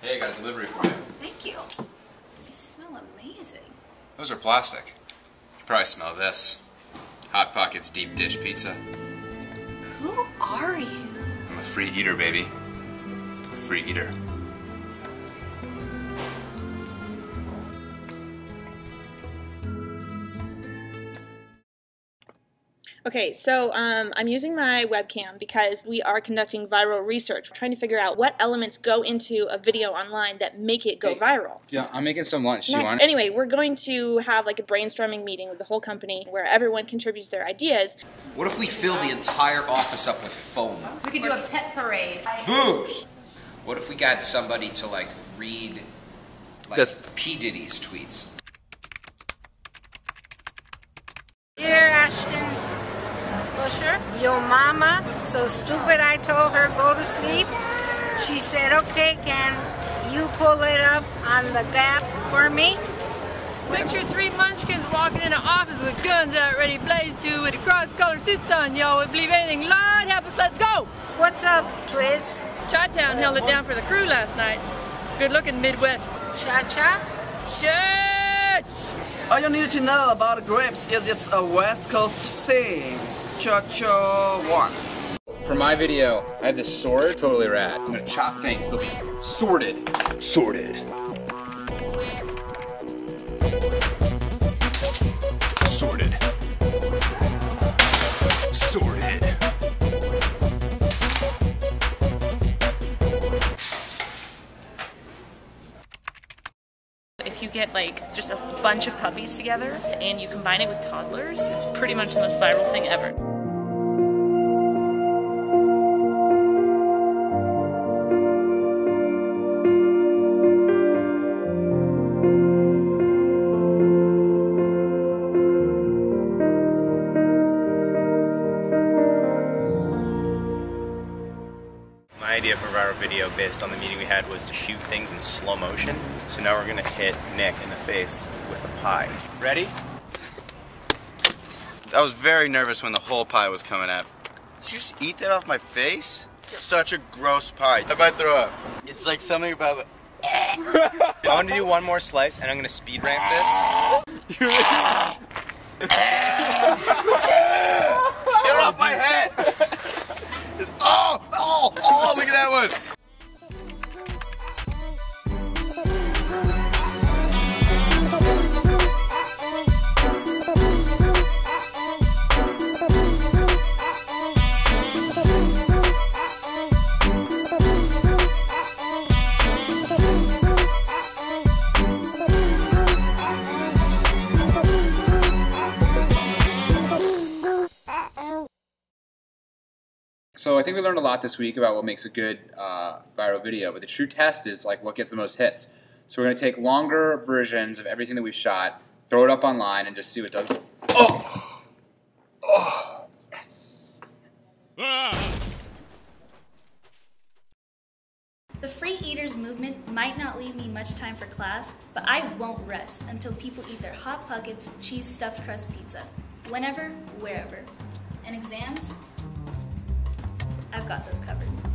Hey, I got a delivery for you. Thank you. They smell amazing. Those are plastic. You probably smell this. Hot Pockets deep dish pizza. Who are you? I'm a free eater, baby. A free eater. Okay, so um, I'm using my webcam because we are conducting viral research. We're trying to figure out what elements go into a video online that make it go Hey. viral. Yeah, I'm making some lunch. Do you Next, want anyway, we're going to have like a brainstorming meeting with the whole company where everyone contributes their ideas. What if we fill the entire office up with foam? We could do a pet parade. Boobs! What if we got somebody to like read like That's- P. Diddy's tweets? Busher, your mama, so stupid I told her go to sleep. She said, okay, can you pull it up on the gap for me? Picture three munchkins walking in an office with guns out ready blaze to with a cross-color suits on, y'all. We believe anything. Lord help us, let's go! What's up, Twiz? Chi-Town held it down for the crew last night. Good looking Midwest. Cha-cha? Church! All you need to know about grapes is it's a West Coast thing. Cha-cha one. For my video, I had this sword, totally rad. I'm gonna chop things. They'll be sorted. Sorted. Sorted. Sorted. If you get like just a bunch of puppies together and you combine it with toddlers, it's pretty much the most viral thing ever. Idea for a viral video based on the meeting we had was to shoot things in slow motion. So now we're gonna hit Nick in the face with a pie. Ready? I was very nervous when the whole pie was coming up. Did you just eat that off my face? Such a gross pie. I might throw up. It's like something about I want to do one more slice and I'm gonna speed ramp this. Get it off my head! It's- oh! Oh! Oh! So I think we learned a lot this week about what makes a good uh, viral video, but the true test is like what gets the most hits. So we're gonna take longer versions of everything that we've shot, throw it up online, and just see what does. Oh! Oh! Yes! The free eaters movement might not leave me much time for class, but I won't rest until people eat their hot pockets, cheese stuffed crust pizza. Whenever, wherever. And exams? I've got those covered.